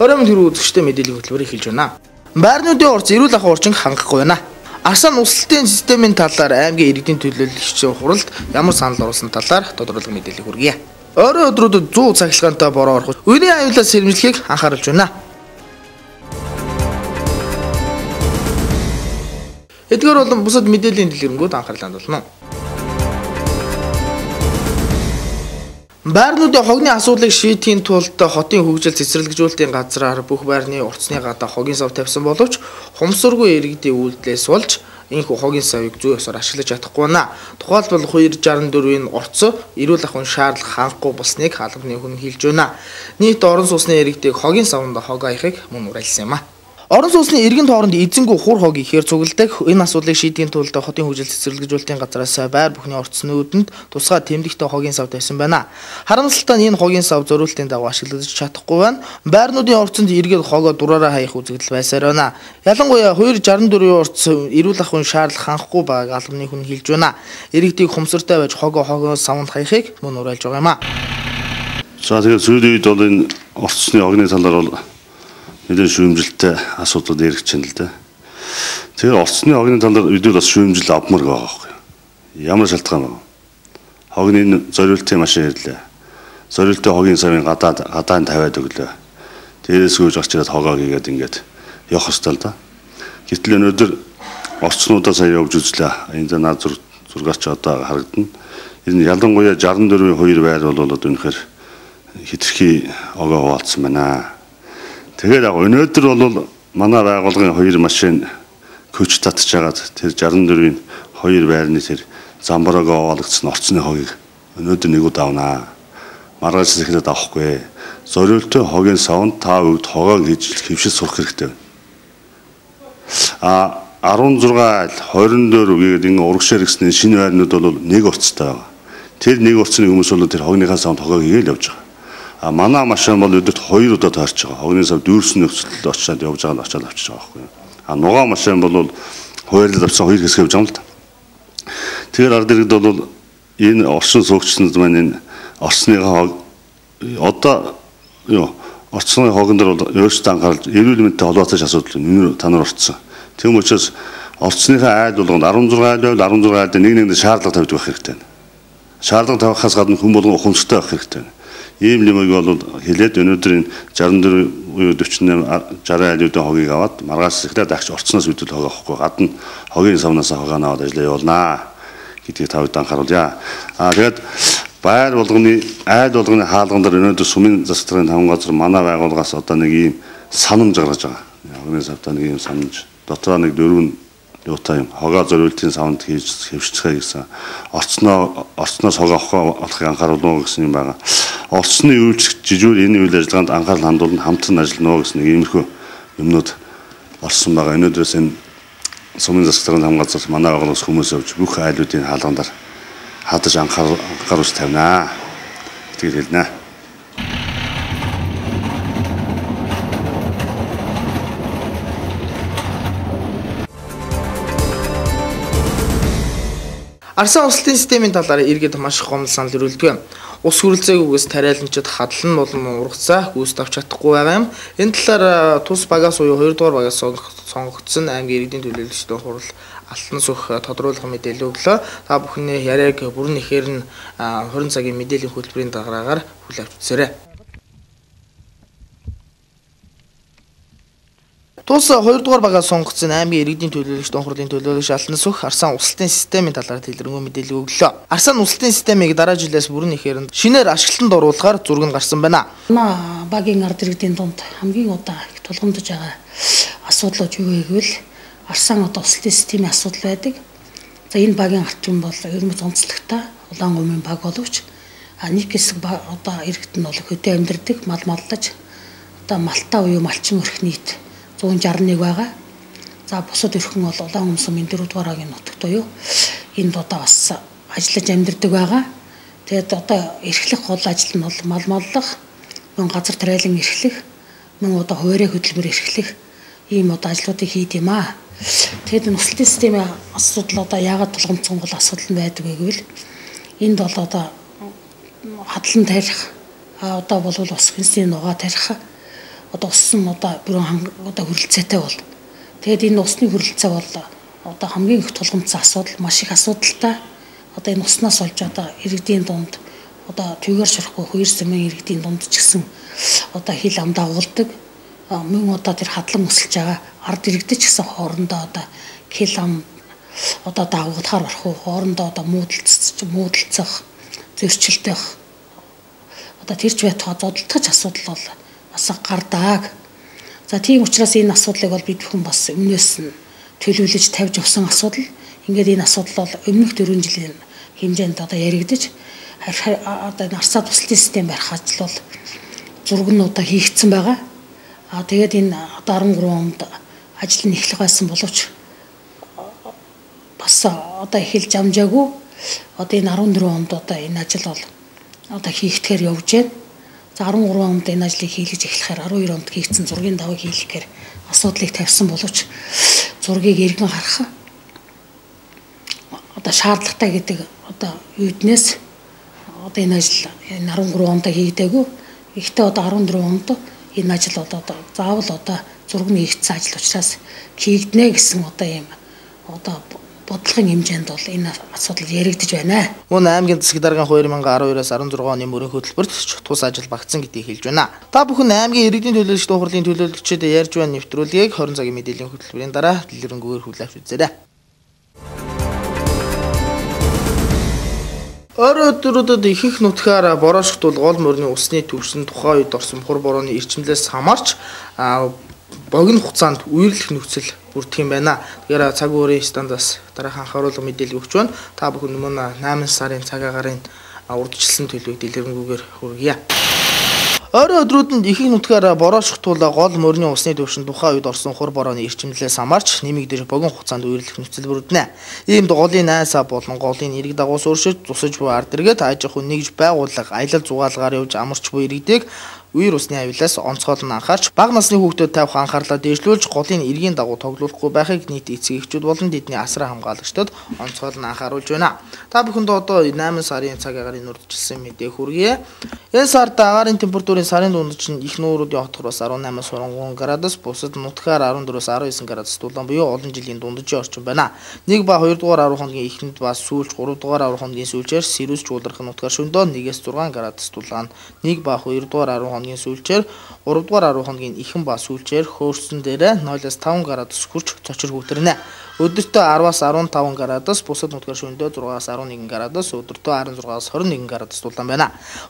Баярын хэрэг үзэгчтэй мэдээллийн хөтөлбөрийг хэлж байна. Байрнуудын орц эрүүл ахуй орчин хангахгүй байна. Арсан услалтын системийн талаар аймгийн иргэдийн төлөөлөгчийн хуралд ямар санал оруулсан талаар тодорхойлох мэдээлэл хүргье. Ойрын өдрүүдэд 100 цахилгаантай бороо орох үеийн аюулаас сэрэмжлэхийг анхааруулж байна. Эдгээр болон бусад мэдээллийн дэлгэрэнүүд анхаарлаа хандуулна. Байрнуудын хогны асуудлыг шийдэхийн тулд хотын хөгжил цэцэрлэгжүүлэлтийн газраар бүх байрны уртасны гадаа хогийн сав тавьсан боловч хумсаргүй иргэдийн үйлдэлээс болж энэхүү хогийн савыг зүй ёсоор ашиглаж чадахгүй байна. Тухайлбал 264-ийн орц эрүүл ахуйн шаардлага хангахгүй болсныг хаалганы хүн хэлж байна. Нийт орон сууцны иргэдийг хогийн савнд хог аяхыг мөн уриалсан юм а. Орон сууцны иргэн тооронд эзэнгүй хур хог ихээр цугладаг энэ асуудлыг шийдэхийн тулд хотын хөгжил цэцэрлэгжүүлэлтийн газраас байр бүхний орцнүүдэнд тусгай тэмдэгтэй хогийн сав тавьсан байна. Харамсалтай нь энэ хогийн сав зориултын дагуу ашиглаж чадахгүй байна. Байрнуудын орцонд иргэд хогоо дураараа хаях үзэгдэл байсаар байна. Ялангуяа 264-ийн орц эрүүл ахуйн шаардлага хангахгүй байгааг албаны хүн хэлж байна. Иргэдийг хумсартай байж хогоо хогоо савнд хаяхыг мөн уриалж байгаа юм а. За тэгээд сүүлийн үед бол энэ орцны огны талаар бол нэлээд шүүмжилтэй асуудал яригч юм л да. Тэгэхээр орцны хогны талаар бид бас шүүмжил авмар байгаа байхгүй. Ямар шалтгаан вэ? Хогны зориултын машин ирлээ. Зориултын хогийн савын гадаад гадаан тавиад өглөө. Дээрээс гүйж гарч ирээд хогоо хийгээд ингээд явах хэвээр л да. Гэтэл өнөөдөр орцнуудаа сая явж үзлээ. Энд наад зур зургаач одоо харагдана. Энэ ялангуяа 64-ийн 2 байр бол одоо үнэхээр хитрхи огоо хуваалцсан байна. Тэгээд яг өнөөдөр бол манай байгууллагын хоёр машин көч татж хагаад тэр 64-ийн хоёр байрны тэр замбараа оологдсон орцны хогийг өнөөдөр нэг удаа авнаа. Маргааш эхлээд авахгүй. Зориултын хогийн савнд та бүгд хогоо хийж хөвшил сурах хэрэгтэй. А 16 айл 24 гээд ингэ урагшаар гисний шинэ байрнууд бол нэг урцтай байгаа. Тэр нэг урцны хүмүүс бол тэр хогныхаа савнд хогоо хийгээл явж байгаа. А манай машин бол өдөрт 2 удаа таарч байгаа. Хогны сав дүүрсэн нөхцөлд очиад явж байгаа нь очиад авчиж байгаа байхгүй. А нугаа машин бол хуваарлал авсан хоёр хэсэг явж байгаа юм л да. Тэгэхээр ард иргэд бол энэ орчин суугчнууд маань энэ орсныхаа одоо юу орцны хогон дээр бол өөрсдөө анхаарал эрүүл мэндтэй холбоотой асуудал нэр та нар орцсон. Тийм учраас орцныхаа айл болгонд 16 айл байвал 16 айлд нэг нэгэнд шаардлага тавьдаг байх хэрэгтэй. Шаардлага тавихаас гадна хүн болгон ухамсартай байх хэрэгтэй ийм юмыг бол хэлээд өнөөдөр энэ 64 буюу 48 60 айлуудын хогийг аваад маргааш эхлээд агч орцноос үүдэл хог авахгүй гадна хогийн савнаас хогоо аваад ажиллаа явуулнаа гэдгийг тавд анхааруулъя. Аа тэгээд байр болгоны айл болгоны хаалган дээр өнөөдөр сумын застрын таван газар манай байгууллагаас одоо нэг ийм санамж гаргаж байгаа. Хогийн савтаа нэг ийм санамж дотроо нэг дөрвөн юутай юм хогоо зориултын савнд хийж хэвшчихээ гэсэн орцноо орцноос хогоо авахыг анхааруулна гэсэн юм байгаа. Орцны үйлчлэгч жижүүр энэ үйл ажиллагаанд анхаарал хандуулна хамтан ажиллана гэсэн нэг иймэрхүү юмнууд орсон байгаа. Өнөөдрөөс энэ сумын засгийн хамгаалалт манай байгууллагаас хүмүүс явж бүх айлуудын хаалгандаар хадаж анхааруулж тавина. Тэгж хэлнэ. Арсан услтын системийн талаар иргэд маш гомдол санал өрүүлдэг. Ус хүрэлцээгүйгээс тариаланчид хадлан болон ургацаа гүйцэд авч чадахгүй байгаа юм. Энэ талаар тус багаас буюу 2 дугаар багаас сонгогдсон аймгийн иргэдийн төлөөлөгчдийн хурал алтан сүх тодруулах мэдээлэл өглөө. Та бүхний яриаг бүрэн ихээр нь 20 цагийн мэдээллийн хөтөлбөрийн дагараагаар хүлээн авч үзээрэй. Тус 2 дугаар багаас сонгогдсон аймгийн иргэдийн төлөөлөгч дон хурлын төлөөлөгч Алтан сүх Арсан улсалтын системийн талаар дэлгэрэнгүй мэдээлэл өглөө. Арсан улсалтын системийг дараа жилээс бүрэн ихээр шинээр ашиглалтанд оруулахаар зураг нь гарсан байна. Манай багийн ард иргэдийн дунд хамгийн удаа их тулгамдж байгаа асуудлууд юу вэ гэвэл Арсан одоо улсалтын системийн асуудал байдаг. За энэ багийн арчин бол ерөнхий онцлогтой улаан гомын баг боловч нэг хэсэг одоо иргэд нь бол хөдөө амьдардаг мал маллаж одоо малтаа буюу малчин өрх нийт 161 байгаа. За бусад өрхөн бол улаан өмсөм энэ дөрөв дугаарагийн нутагт буюу энд одоо бас ажиллаж амьдардаг байгаа. Тэгээд одоо эрхлэх гол ажил нь бол мал маллах, мөн газар тариалан эрхлэх, мөн одоо хуваарь хөдөлмөр эрхлэх ийм одоо ажлуудыг хийд юм аа. Тэгэд нөхцөлийн системийн асуудал одоо яагаад тулгамдсан гол асуудал нь байдаг вэ гэвэл энд бол одоо хадлан тарих одоо бол ус хүнсний нугаа тарих одоо уссан одоо бүрэн одоо хөрөлцөөтэй бол. Тэгээд энэ усны хөрөлцөө бол одоо хамгийн их тулгымцсан асуудал маш их асуудалтай. Одоо энэ уснаас олж одоо иргэдийн дунд одоо түйгээр шорохгүй хоёр сэмэн иргэдийн дунд ч гэсэн одоо хил амдаа уулдаг. Мөн одоо тэр хадлан өсөлж байгаа ард иргэдэд ч гэсэн хоорондоо одоо хил ам одоо давгадахаар орох уу хоорондоо одоо муудалцах муудалцах зөрчилдөх одоо тэрч байтугай зодтолтож асуудал бол бас гардааг. За тийм учраас энэ асуудлыг бол бид бүхэн бас өмнөөс нь төлөвлөж тавьж явсан асуудал. Ингээд энэ асуудал бол өмнөх 4 жилийн хэмжээнд одоо яригдаж одоо нарсаа туслалын систем барих ажил бол зургнуудаа хийгдсэн байгаа. Аа тэгээд энэ одоо 13 онд ажил нь эхлэх байсан боловч бас одоо эхэлж амжаагүй. Одоо энэ 14 онд одоо энэ ажил бол одоо хийгдэхээр явж байна. За 13 онд энэ ажлыг хийлгэж эхлэхээр 12 онд хийгдсэн зургийн давыг хийлгэхээр асуудлыг тавьсан боловч зургийг эргэн харах одоо шаардлагатай гэдэг одоо үднээс одоо энэ ажил энэ 13 онд хийгдээгүй. Гэхдээ одоо 14 онд энэ ажил одоо заавал одоо зураг нэгдсэн ажил учраас хийгднэ гэсэн одоо юм одоо бодлогын хэмжээнд бол энэ асуудал яригдж байна. Мөн аймгийн засаг даргын 2012-аас 16 оны мөрөн хөтөлбөрт тус ажил багтсан гэдгийг хэлж байна. Та бүхэн аймгийн иргэдийн төлөөлөгч дууралын төлөөлөгчөд ярьж байна нэвтрүүлгийг 20 цагийн мэдээллийн хөтөлбөрийн дараа дэлгэрэнгээр хүлээвч үзээрэй. Орой өдрүүдэд ихэнх нутгаар борошгтул гол мөрний усны төвшин тухайн үед орсон хур борооны эрчимлээс хамаарч богино хугацаанд үерлэх нөхцөл бүрдэх юм байна. Тэгэхээр цаг уурын стандаас дараахан анхааруулга мэдээлэл өгч байна. Та бүхэн мөн 8 сарын цаг агарын урдчилсан төлөвийг дэлгэрэнгүйгээр хүргье. Ойрын өдрүүдэнд ихэнх нутгаар бороошхтуула гол мөрний усны төвшин тухайн үед орсон хур борооны эрчимлээс хамаарч нэмэгдэж богино хугацаанд үерлэх нөхцөл бүрдэнэ. Ийм голын найсаа болон голын эрэг дагуус өршөж тусаж буй ард эргээд аж ахуй нэгж байгууллага аялал зугаалгаар явж амарч буй иргэдэг үер усны авилаас онцгой нь анхаарч бага насны хүүхдэд тавих анхаарлаа дээшлүүлж голын эргийн дагуу тоглохгүй байхыг нийт эцэг эхчүүд болон тэдний асраа хамгаалагчдад онцгой нь анхааруулж байна. Та бүхэнд одоо 8 сарын цаг агаарын нурдчилсан мэдээ хүргэе. Энэ сард агаарын температурын сарын дунд чинь их нууруудын хотхор бас 18-аас 23 градус, бусад нутгаар 14-өөс 19 градус дулаан буюу олон жилийн дунджийн орчим байна. 1 ба 2 дугаар 10 хоногийн эхнэд ба сүүлч 3 дугаар 10 хоногийн сүүлчээр сэрүүс чуулрах нутгаар шөндөө 1-ээс 6 градус дулаан, 1 ба 2 дугаар 10 хоногийн сүүлчээр 3 дугаар 10 хоногийн ихэн ба сүүлчээр хөөрсөн дээрээ 0-аас 5 градус хүрч цочор хүүтэрнэ. Өдөртөө 10-аас 15 градус, бусад нутгаар шөнөдөө 6-аас 11 градус, өдөртөө 16-аас 21 градус дулаан байна.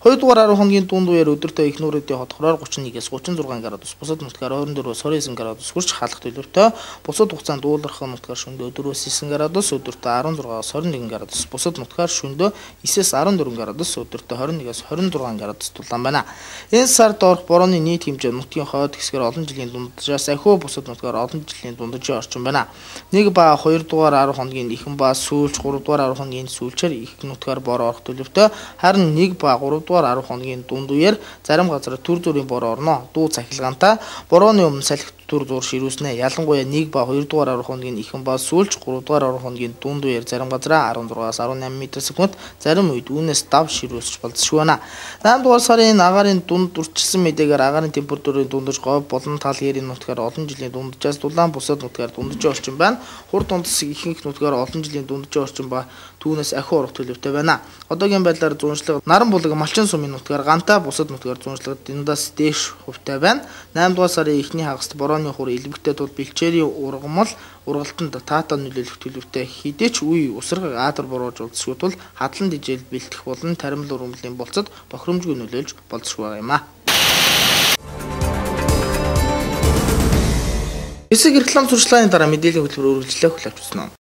2 дугаар 10 хоногийн дунд үеэр өдөртөө их нүүрүүдийн хотхороор 31-ээс 36 градус, бусад нутгаар 24-өөс 29 градус хүрч халах төлөвтэй. Бусад хугацаанд ууларх нутгаар шөнөдөө 4-өөс 9 градус, өдөртөө 16-аас 21 градус, бусад нутгаар шөнөдөө 9-ээс 14 градус, өдөртөө 21-ээс 26 градус дулаан байна. Энэ сард орох борооны нийт хэмжээ нутгийн хойд хэсгээр олон жилийн дунджаас ахиу бусад нутгаар олон жилийн дунджийн орчим байна. Нэг ба 2 дугаар 10 хоногийн ихэн ба сүүлч 3 дугаар 10 хоногийн сүүлчээр их нутгаар бор орох төлөвтэй. Харин 1 ба 3 дугаар 10 хоногийн дунд үеэр зарим газар төр зүрийн бор орно. Дуу цахилгаантай. Борооны өмнө салхи төр зур ширүүснэ. Ялангуяа 1 ба 2 дугаар 10 хоногийн ихэн ба сүүлч 3 дугаар 10 хоногийн дунд үеэр зарим газараа 16-аас 18 м/сек, зарим үед үүнээс дав ширүүсч болцсохгүй байна. 8 дугаар сарын агарын дунд үрчилсэн мэдээгээр агарын температурын дундаж говь болон тал хэрийн нутгаар олон жилийн дунджаас дулаан бусад нутгаар дунджийн орчин байна. Хур дундас ихэнх нутгаар олон жилийн дунджийн орчин ба түүнээс ахиу урах төлөвтэй байна. Одоогийн байдлаар зүүншлэг наран булаг малчин сумын нутгаар ганта бусад нутгаар зүүншлэг дэндас дээш хувьтай байна. 8 дугаар сарын эхний хагаст бороо тооны хур илбэгтэй тул бэлчээрийн ургамал ургалтанд таата нөлөөлөх төлөвтэй хідээч үе усраг адар буруулж удсгүй тул хадлан дижэл бэлтгэх болон таримл ургамлын болцод тохиромжгүй нөлөөлж болцсгүй байгаа юм а. Хэсэг реклам сурчлагын дараа мэдээллийн хөтөлбөр үргэлжлэх хүлээвч байна.